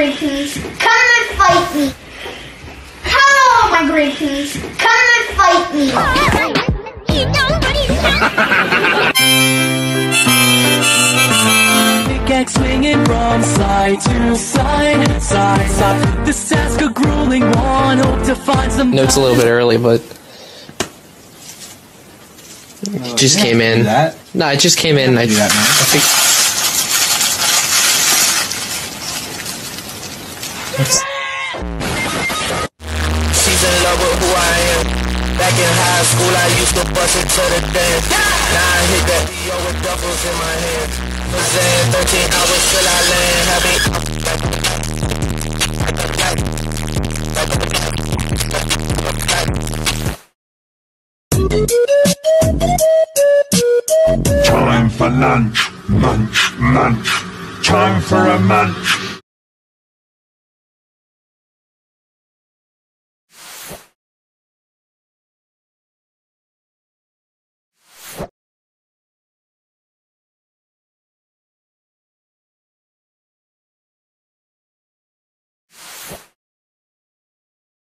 migrations, come and fight me. Hello, migrations, come and fight me. Pickaxe swinging from side to side, side, side. This task a grueling one. Hope to find some. No, it's a little bit early, but it just came have to do in. No, it just came in. I, do that, man. I think She's in love with who I am. Back in high school, I used to bust it to the dance. Now I hit that yo with duffels in my hand. Was in 13 hours till I land. Happy. Time for lunch, munch, munch. Time for a munch.